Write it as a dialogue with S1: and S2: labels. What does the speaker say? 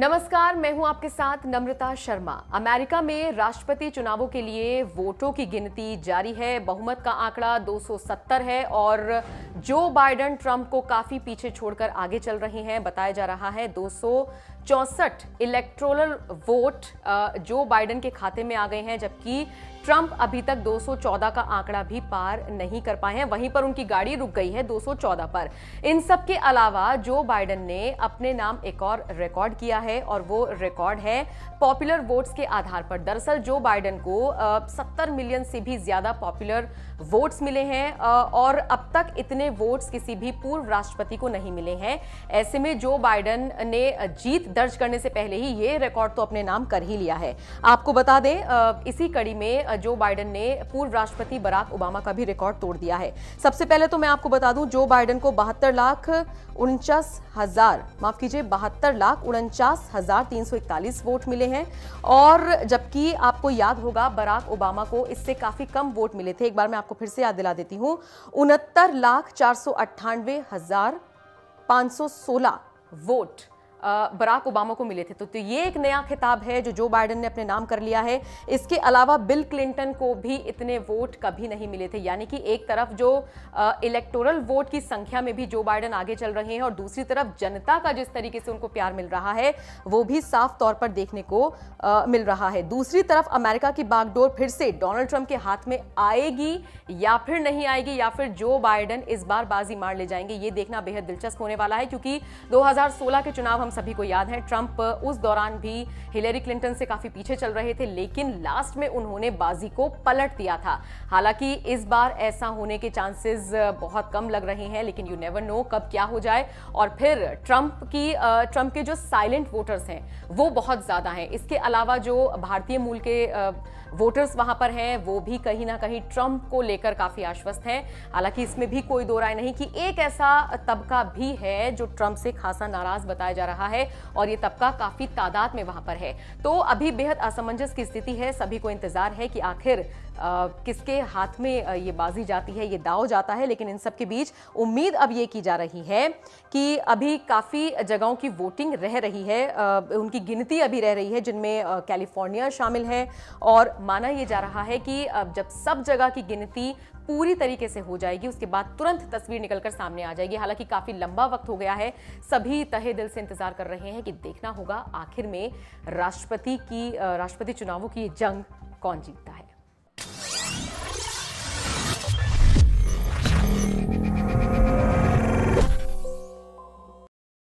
S1: नमस्कार, मैं हूँ आपके साथ नम्रता शर्मा। अमेरिका में राष्ट्रपति चुनावों के लिए वोटों की गिनती जारी है। बहुमत का आंकड़ा 270 है और जो बाइडेन ट्रंप को काफ़ी पीछे छोड़कर आगे चल रहे हैं, बताया जा रहा है दो इलेक्ट्रोलर वोट जो बाइडेन के खाते में आ गए हैं, जबकि ट्रंप अभी तक 214 का आंकड़ा भी पार नहीं कर पाए हैं। वहीं पर उनकी गाड़ी रुक गई है 214 पर। इन सब के अलावा जो बाइडेन ने अपने नाम एक और रिकॉर्ड किया है, और वो रिकॉर्ड है पॉपुलर वोट्स के आधार पर। दरअसल जो बाइडेन को सत्तर मिलियन से भी ज़्यादा पॉपुलर वोट्स मिले हैं और अब तक इतने वोट्स किसी भी पूर्व राष्ट्रपति को नहीं मिले हैं। ऐसे में जो बाइडेन ने जीत दर्ज करने से पहले ही ये रिकॉर्ड तो अपने नाम कर ही लिया है। आपको बता दें इसी कड़ी में जो बाइडेन ने पूर्व राष्ट्रपति बराक ओबामा का भी रिकॉर्ड तोड़ दिया है। सबसे पहले तो मैं आपको बता दूँ जो बाइडेन को बहत्तर लाख उनचास हज़ार, माफ़ कीजिए, बहत्तर लाख उनचास हज़ार तीन सौ इकतालीस वोट मिले हैं। और जबकि आपको याद होगा, बराक ओबामा को इससे काफ़ी कम वोट मिले थे। एक बार मैं आपको फिर से याद दिला देती हूँ। उनहत्तर लाख चार सौ अट्ठानवे हज़ार पाँच सौ सोलह वोट। बराक ओबामा को मिले थे। तो, तो ये एक नया खिताब है जो जो बाइडेन ने अपने नाम कर लिया है। इसके अलावा बिल क्लिंटन को भी इतने वोट कभी नहीं मिले थे। यानी कि एक तरफ़ जो इलेक्टोरल वोट की संख्या में भी जो बाइडेन आगे चल रहे हैं और दूसरी तरफ़ जनता का जिस तरीके से उनको प्यार मिल रहा है वो भी साफ़ तौर पर देखने को आ, मिल रहा है। दूसरी तरफ़ अमेरिका की बागडोर फिर से डोनाल्ड ट्रंप के हाथ में आएगी या फिर नहीं आएगी या फिर जो बाइडन इस बार बाजी मार ले जाएँगे ये देखना बेहद दिलचस्प होने वाला है। क्योंकि 2016 के चुनाव हम हम सभी को याद है, ट्रंप उस दौरान भी हिलेरी क्लिंटन से काफ़ी पीछे चल रहे थे, लेकिन लास्ट में उन्होंने बाजी को पलट दिया था। हालाँकि इस बार ऐसा होने के चांसेस बहुत कम लग रहे हैं, लेकिन यू नेवर नो कब क्या हो जाए। और फिर ट्रंप की ट्रंप के जो साइलेंट वोटर्स हैं, वो बहुत ज़्यादा हैं। इसके अलावा जो भारतीय मूल के वोटर्स वहाँ पर हैं, वो भी कहीं ना कहीं ट्रंप को लेकर काफ़ी आश्वस्त हैं। हालाँकि इसमें भी कोई दो राय नहीं कि एक ऐसा तबका भी है जो ट्रंप से खासा नाराज़ बताया जा रहा रहा है और ये तबका काफ़ी तादाद में वहाँ पर है। तो अभी बेहद असमंजस की स्थिति है, सभी को इंतज़ार है कि आखिर किसके हाथ में ये बाजी जाती है, ये दाव जाता है, लेकिन इन सब के बीच उम्मीद अब ये की जा रही है कि अभी काफ़ी जगहों की वोटिंग रह रही है उनकी गिनती अभी रह रही है, जिनमें कैलिफ़ोर्निया शामिल है। और माना यह जा रहा है कि अब जब सब जगह की गिनती पूरी तरीके से हो जाएगी, उसके बाद तुरंत तस्वीर निकलकर सामने आ जाएगी। हालाँकि काफ़ी लंबा वक्त हो गया है, सभी तहे दिल से इंतज़ार कर रहे हैं कि देखना होगा आखिर में राष्ट्रपति की राष्ट्रपति चुनावों की जंग कौन जीतता है।